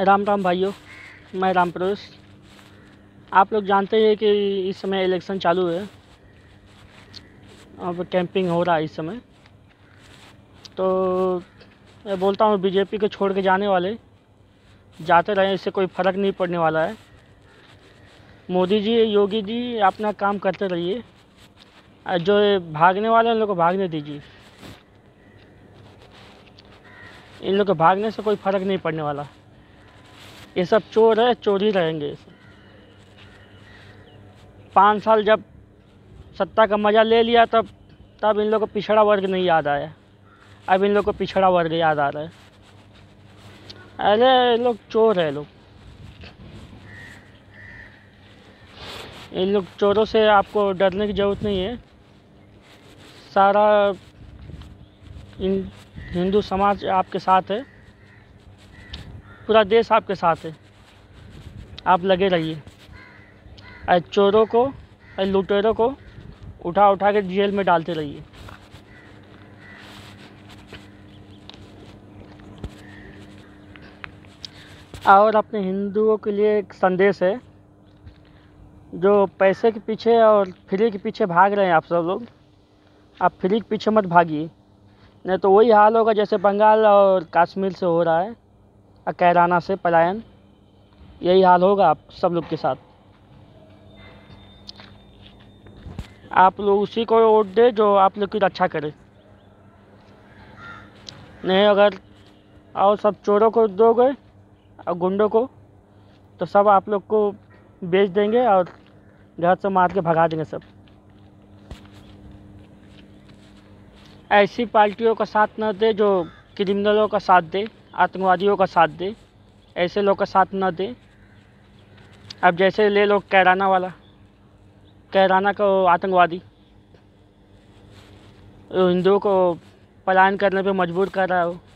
राम राम भाइयों, मैं राम प्रवेश आप लोग जानते हैं कि इस समय इलेक्शन चालू है। अब कैंपिंग हो रहा है इस समय। तो मैं बोलता हूँ बीजेपी को छोड़ के जाने वाले, जाते रहें, इससे कोई फ़र्क नहीं पड़ने वाला है। मोदी जी, योगी जी, अपना काम करते रहिए। जो भागने वाले हैं, उन लोग को भागने दीजिए। इन लोग को भागने से कोई फ़र्क नहीं पड़ने वाला। ये सब चोर है, चोर ही रहेंगे। ये सब पाँच साल जब सत्ता का मज़ा ले लिया, तब तब इन लोग को पिछड़ा वर्ग नहीं याद आया। अब इन लोग को पिछड़ा वर्ग याद आ रहा है। अरे, लोग चोर है, लोग। इन लोग चोरों से आपको डरने की ज़रूरत नहीं है। सारा इन हिंदू समाज आपके साथ है। पूरा देश आपके साथ है। आप लगे रहिए। चोरों को लुटेरों को उठा उठा के जेल में डालते रहिए। और अपने हिंदुओं के लिए एक संदेश है, जो पैसे के पीछे और फ्री के पीछे भाग रहे हैं आप सब लोग। आप फ्री के पीछे मत भागिए। नहीं तो वही हाल होगा जैसे बंगाल और कश्मीर से हो रहा है, और कैराना से पलायन। यही हाल होगा आप सब लोग के साथ। आप लोग उसी को वोट दे जो आप लोग की रक्षा करे। नहीं अगर और सब चोरों को दोगे और गुंडों को तो सब आप लोग को बेच देंगे और घर से मार के भगा देंगे सब। ऐसी पार्टियों का साथ न दे, जो क्रिमिनलों का साथ दे, आतंकवादियों का साथ दे, ऐसे लोग का साथ न दे। अब जैसे ले लो कैराना वाला। कैराना को आतंकवादी। हिंदुओं को पलायन करने पे मजबूर कर रहा है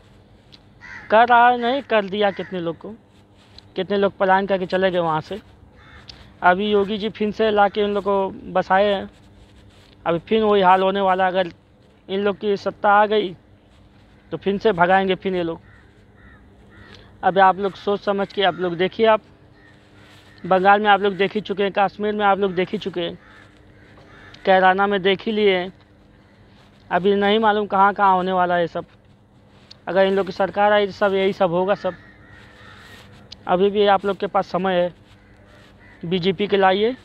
कर रहा नहीं, कर दिया कितने लोग को। कितने लोग पलायन करके चले गए वहाँ से। अभी योगी जी फिर से ला के उन लोग को बसाए हैं। अभी फिर वही हाल होने वाला अगर इन लोग की सत्ता आ गई तो फिर से भगाएँगे फिर ये लोग। अभी आप लोग सोच समझ के आप लोग देखिए आप। बंगाल में आप लोग देख ही चुके हैं, कश्मीर में आप लोग देख ही चुके हैं। कैराना में देख ही लिए अभी नहीं मालूम कहाँ कहाँ होने वाला है सब। अगर इन लोग की सरकार आई तो सब यही सब होगा सब। अभी भी आप लोग के पास समय है। बीजेपी के लाइए।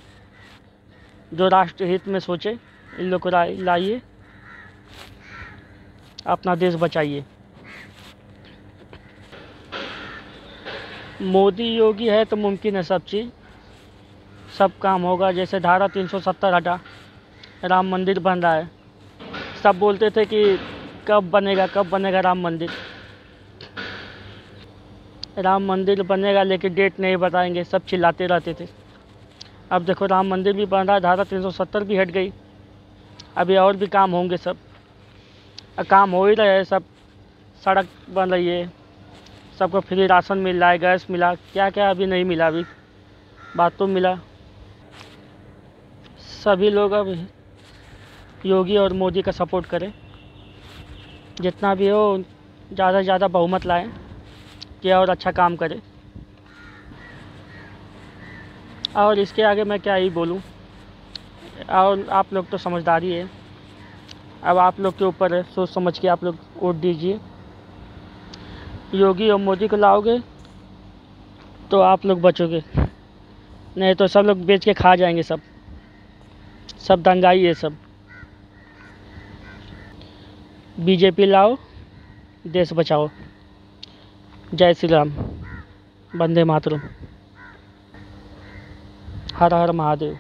जो राष्ट्र हित में सोचे, इन लोग को लाइए। अपना देश बचाइए। मोदी योगी है तो मुमकिन है सब चीज़। सब काम होगा, जैसे धारा 370 हटा। राम मंदिर बन रहा है। सब बोलते थे कि कब बनेगा कब बनेगा राम मंदिर? राम मंदिर बनेगा, लेकिन डेट नहीं बताएँगे, सब चिल्लाते रहते थे। अब देखो, राम मंदिर भी बन रहा है, धारा 370 भी हट गई। अभी और भी काम होंगे सब। काम हो ही रहे सब। सड़क बन रही है। सबको फ्री राशन मिल रहा है, गैस मिला। क्या क्या अभी नहीं मिला अभी? बात तो मिला। सभी लोग अब योगी और मोदी का सपोर्ट करें। जितना भी हो, ज़्यादा से ज़्यादा बहुमत लाएँ कि और अच्छा काम करे। और इसके आगे मैं क्या ही बोलूँ? और आप लोग तो समझदारी है। अब आप लोग के ऊपर है सोच समझ के आप लोग वोट दीजिए। योगी और मोदी को लाओगे तो आप लोग बचोगे। नहीं तो सब लोग बेच के खा जाएँगे सब। सब दंगाई है सब। बीजेपी लाओ देश बचाओ। जय श्री राम वंदे मातरम। हर हर महादेव।